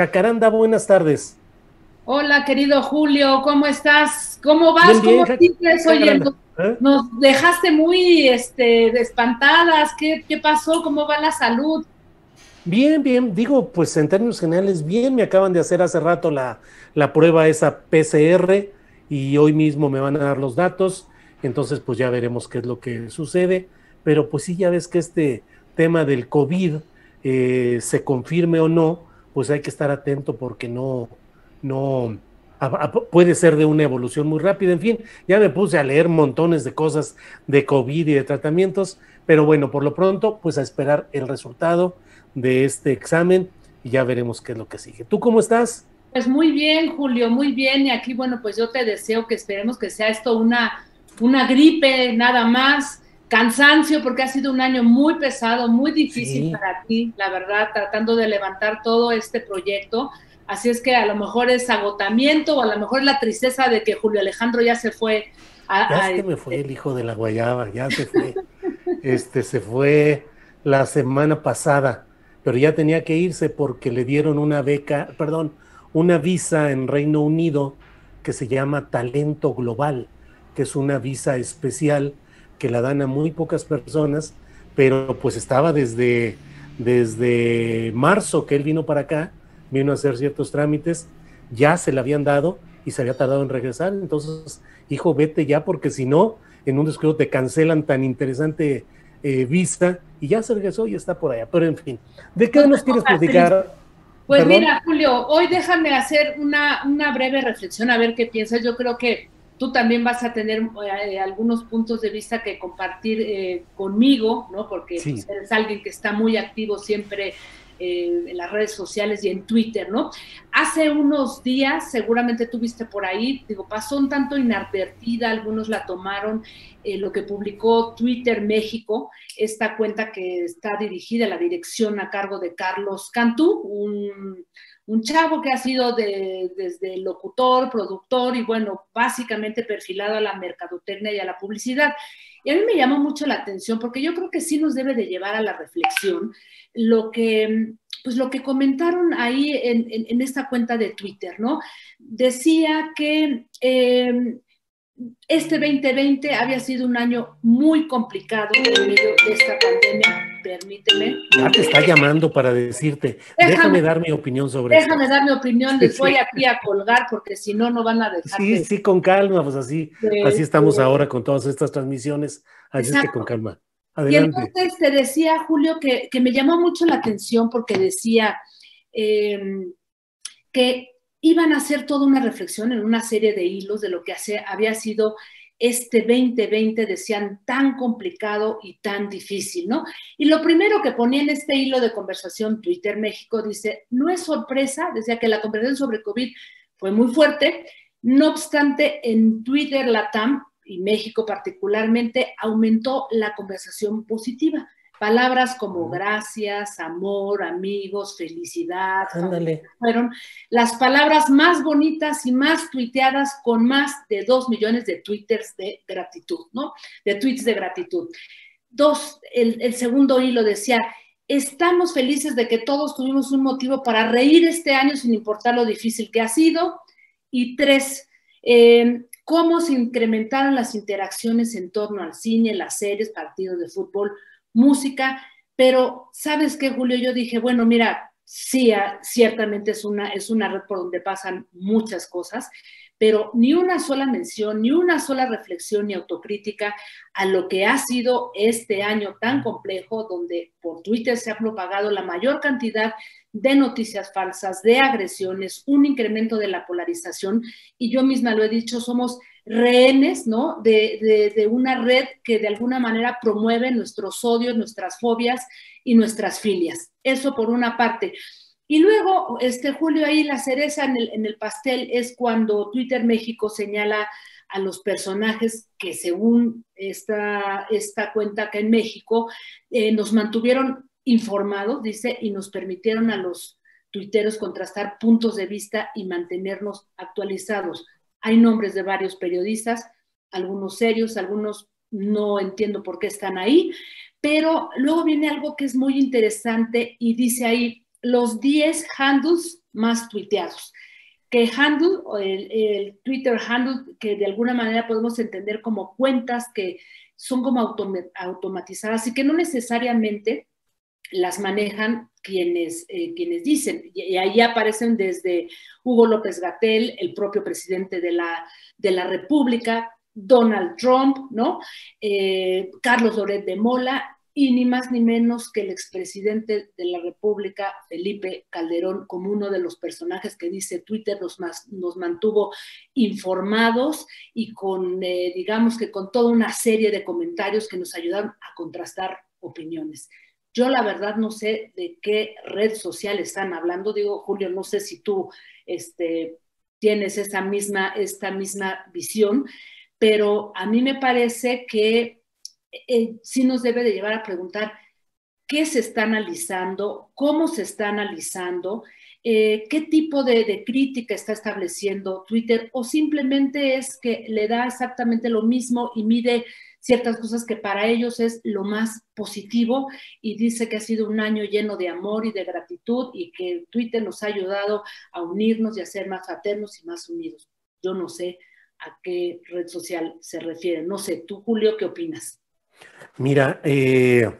Jacaranda, buenas tardes. Hola, querido Julio, ¿cómo estás? ¿Cómo vas? ¿Cómo sigues? Oye, ¿Eh? nos, dejaste muy este, espantadas. ¿Qué, ¿Qué pasó? ¿Cómo va la salud? Bien, bien, digo, pues en términos generales, bien, me acaban de hacer hace rato la, la prueba esa PCR y hoy mismo me van a dar los datos, entonces pues ya veremos qué es lo que sucede, pero pues sí, ya ves que este tema del COVID eh, se confirme o no, pues hay que estar atento porque no, no, puede ser de una evolución muy rápida, en fin, ya me puse a leer montones de cosas de COVID y de tratamientos, pero bueno, por lo pronto, pues a esperar el resultado de este examen y ya veremos qué es lo que sigue. ¿Tú cómo estás? Pues muy bien, Julio, muy bien. Y aquí, bueno, pues yo te deseo que esperemos que sea esto una, una gripe, nada más, cansancio, porque ha sido un año muy pesado, muy difícil para ti, la verdad, tratando de levantar todo este proyecto. Así es que a lo mejor es agotamiento o a lo mejor la tristeza de que Julio Alejandro ya se fue. A, ya me fue el hijo de la guayaba, ya se fue. este se fue la semana pasada pero ya tenía que irse porque le dieron una beca, perdón, una visa en Reino Unido que se llama Talento Global, que es una visa especial que la dan a muy pocas personas, pero pues estaba desde, desde marzo que él vino para acá, vino a hacer ciertos trámites, ya se le habían dado y se había tardado en regresar, entonces, hijo, vete ya porque si no, en un descuido te cancelan tan interesante eh, vista y ya se regresó y está por allá. Pero en fin, ¿de qué nos quieres platicar? Pues mira, Julio, hoy déjame hacer una, una breve reflexión a ver qué piensas. Yo creo que tú también vas a tener eh, algunos puntos de vista que compartir eh, conmigo, ¿no? Porque pues, eres alguien que está muy activo siempre eh, en las redes sociales y en Twitter, ¿no? Hace unos días, seguramente tuviste por ahí, digo, pasó un tanto inadvertida, algunos la tomaron, eh, lo que publicó Twitter México, esta cuenta que está dirigida a la dirección a cargo de Carlos Cantú, un, chavo que ha sido desde locutor, productor y bueno, básicamente perfilado a la mercadotecnia y a la publicidad. Y a mí me llamó mucho la atención porque yo creo que sí nos debe de llevar a la reflexión lo que, pues lo que comentaron ahí en, esta cuenta de Twitter, ¿no? Decía que em, este 2020 había sido un año muy complicado en medio de esta pandemia, permíteme. Ya te está llamando para decirte, déjame, dar mi opinión sobre Déjame dar mi opinión, les voy aquí a colgar porque si no, no van a dejar. Sí, sí, con calma, pues así, así estamos ahora con todas estas transmisiones, así es que con calma. Y entonces te decía, Julio, que, me llamó mucho la atención porque decía em, que iban a hacer toda una reflexión en una serie de hilos de lo que había sido este 2020, decían, tan complicado y tan difícil, ¿no? Y lo primero que ponía en este hilo de conversación Twitter México dice, no es sorpresa, decía que la conversación sobre COVID fue muy fuerte, no obstante, en Twitter Latam y México particularmente, aumentó la conversación positiva. Palabras como gracias, amor, amigos, felicidad, fueron las palabras más bonitas y más tuiteadas con más de dos millones de twitters de gratitud, ¿no? De tweets de gratitud. Dos, el, el segundo hilo decía, estamos felices de que todos tuvimos un motivo para reír este año sin importar lo difícil que ha sido. Y tres, eh, cómo se incrementaron las interacciones en torno al cine, las series, partidos de fútbol, música, pero ¿sabes qué, Julio? Yo dije, bueno, mira, sí, ah, ciertamente es una, es una red por donde pasan muchas cosas, pero ni una sola mención, ni una sola reflexión ni autocrítica a lo que ha sido este año tan complejo, donde por Twitter se ha propagado la mayor cantidad de noticias falsas, de agresiones, un incremento de la polarización, y yo misma lo he dicho, somos rehenes, ¿no? De, de, una red que de alguna manera promueve nuestros odios, nuestras fobias y nuestras filias. Eso por una parte. Y luego, este Julio, ahí la cereza en el, en el pastel es cuando Twitter México señala a los personajes que según esta, esta cuenta acá en México, eh, nos mantuvieron informados, dice, y nos permitieron a los tuiteros contrastar puntos de vista y mantenernos actualizados. Hay nombres de varios periodistas, algunos serios, algunos no entiendo por qué están ahí, pero luego viene algo que es muy interesante y dice ahí, los 10 handles más tuiteados. Que handle, el, el Twitter handle, que de alguna manera podemos entender como cuentas que son como automatizadas y que no necesariamente las manejan quienes, eh, quienes dicen. Y, ahí aparecen desde Hugo López Gatel, el propio presidente de la, de la República, Donald Trump, ¿no? Eh, Carlos Loret de Mola y ni más ni menos que el expresidente de la República, Felipe Calderón, como uno de los personajes que dice Twitter nos, nos mantuvo informados y con, eh, digamos que con toda una serie de comentarios que nos ayudan a contrastar opiniones. Yo la verdad no sé de qué red social están hablando. Digo, Julio, no sé si tú este, tienes esa misma, esta misma visión, pero a mí me parece que eh, sí nos debe de llevar a preguntar qué se está analizando, cómo se está analizando, eh, qué tipo de, de, crítica está estableciendo Twitter o simplemente es que le da exactamente lo mismo y mide ciertas cosas que para ellos es lo más positivo y dice que ha sido un año lleno de amor y de gratitud y que Twitter nos ha ayudado a unirnos y a ser más fraternos y más unidos. Yo no sé a qué red social se refiere. No sé, tú Julio, ¿qué opinas? Mira, eh,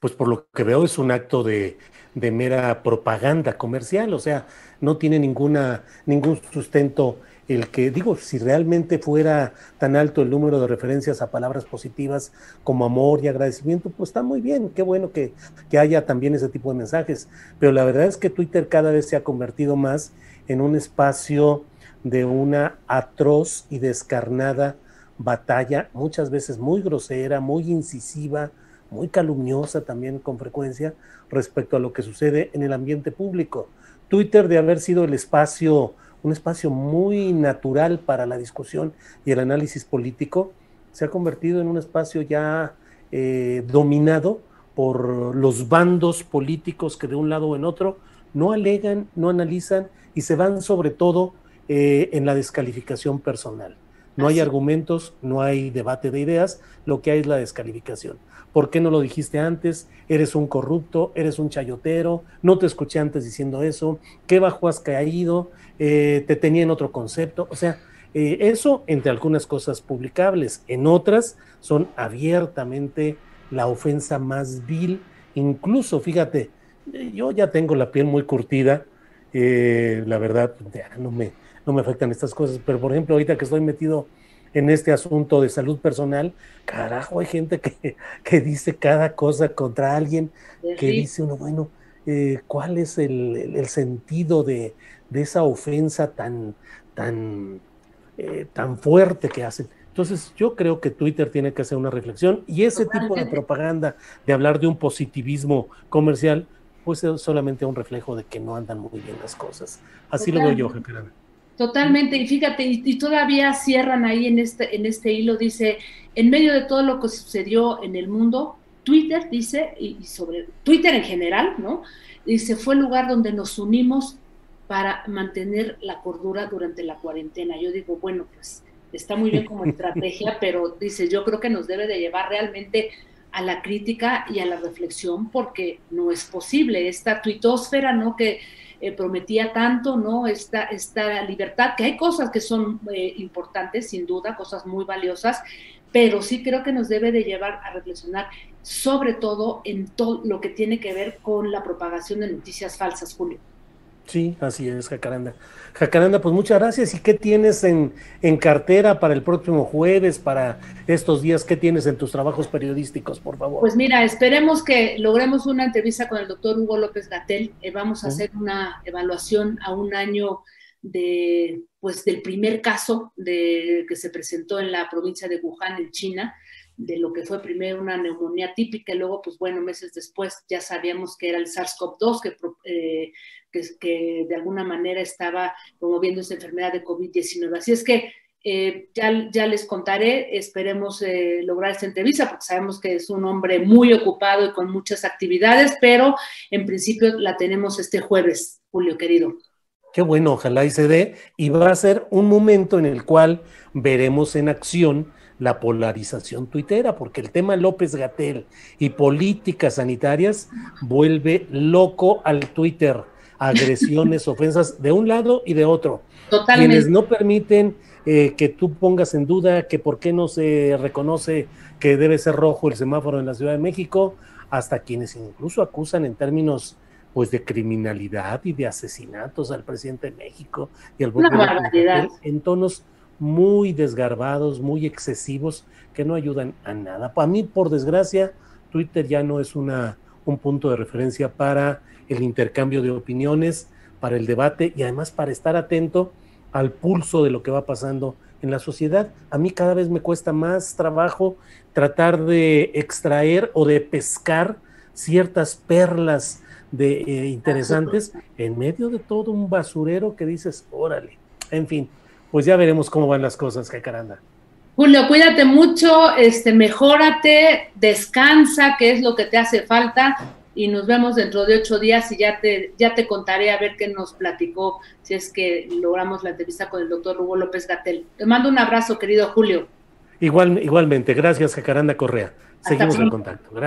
pues por lo que veo es un acto de, de mera propaganda comercial, o sea, no tiene ninguna, ningún sustento el que, digo, si realmente fuera tan alto el número de referencias a palabras positivas como amor y agradecimiento, pues está muy bien, qué bueno que, que haya también ese tipo de mensajes. Pero la verdad es que Twitter cada vez se ha convertido más en un espacio de una atroz y descarnada batalla, muchas veces muy grosera, muy incisiva, muy calumniosa también con frecuencia respecto a lo que sucede en el ambiente público. Twitter de haber sido el espacio un espacio muy natural para la discusión y el análisis político, se ha convertido en un espacio ya eh, dominado por los bandos políticos que de un lado o en otro no alegan, no analizan y se van sobre todo eh, en la descalificación personal. No hay argumentos, no hay debate de ideas, lo que hay es la descalificación. ¿Por qué no lo dijiste antes? Eres un corrupto, eres un chayotero, no te escuché antes diciendo eso, qué bajo has caído, eh, te tenía en otro concepto. O sea, eh, eso entre algunas cosas publicables, en otras son abiertamente la ofensa más vil. Incluso, fíjate, yo ya tengo la piel muy curtida, eh, la verdad, no me, no me afectan estas cosas, pero por ejemplo, ahorita que estoy metido en este asunto de salud personal, carajo, hay gente que, que dice cada cosa contra alguien, que dice uno, bueno, eh, ¿cuál es el, el, sentido de, de, esa ofensa tan, tan, eh, tan fuerte que hacen? Entonces, yo creo que Twitter tiene que hacer una reflexión y ese tipo de propaganda de hablar de un positivismo comercial, pues es solamente un reflejo de que no andan muy bien las cosas. Así lo veo yo, Jacaranda. Totalmente, y fíjate, y, todavía cierran ahí en este, en este hilo, dice, en medio de todo lo que sucedió en el mundo, Twitter dice, y, sobre Twitter en general, ¿no? Dice, fue el lugar donde nos unimos para mantener la cordura durante la cuarentena. Yo digo, bueno, pues está muy bien como estrategia, pero dice, yo creo que nos debe de llevar realmente a la crítica y a la reflexión porque no es posible esta tuitosfera, ¿no? Que eh, prometía tanto, ¿no? Esta, esta libertad, que hay cosas que son eh, importantes, sin duda, cosas muy valiosas, pero sí creo que nos debe de llevar a reflexionar sobre todo en todo lo que tiene que ver con la propagación de noticias falsas, Julio. Sí, así es, Jacaranda. Jacaranda, pues muchas gracias. ¿Y qué tienes en, en, cartera para el próximo jueves, para estos días? ¿Qué tienes en tus trabajos periodísticos, por favor? Pues mira, esperemos que logremos una entrevista con el doctor Hugo López Gatel. Eh, vamos a hacer una evaluación a un año de, pues, del primer caso de, que se presentó en la provincia de Wuhan, en China de lo que fue primero una neumonía típica y luego, pues bueno, meses después ya sabíamos que era el SARS-CoV-2 que, eh, que, que, de alguna manera estaba promoviendo esa enfermedad de COVID-19. Así es que eh, ya, ya, les contaré, esperemos eh, lograr esta entrevista porque sabemos que es un hombre muy ocupado y con muchas actividades, pero en principio la tenemos este jueves, Julio querido. Qué bueno, ojalá y se dé. Y va a ser un momento en el cual veremos en acción la polarización tuitera, porque el tema López Gatel y políticas sanitarias vuelve loco al Twitter. agresiones, ofensas de un lado y de otro. Totalmente. Quienes no permiten eh, que tú pongas en duda que por qué no se reconoce que debe ser rojo el semáforo en la Ciudad de México, hasta quienes incluso acusan en términos pues de criminalidad y de asesinatos al presidente de México y al en tonos muy desgarbados, muy excesivos, que no ayudan a nada. Para mí, por desgracia, Twitter ya no es una, un punto de referencia para el intercambio de opiniones, para el debate y además para estar atento al pulso de lo que va pasando en la sociedad. A mí cada vez me cuesta más trabajo tratar de extraer o de pescar ciertas perlas de eh, interesantes en medio de todo un basurero que dices, órale. En fin, pues ya veremos cómo van las cosas, Jacaranda. Julio, cuídate mucho, este, mejórate, descansa, que es lo que te hace falta, y nos vemos dentro de ocho días y ya te, ya te contaré a ver qué nos platicó, si es que logramos la entrevista con el doctor Hugo López Gatel. Te mando un abrazo, querido Julio. Igual, igualmente, gracias, Jacaranda Correa. Seguimos en contacto. Gracias.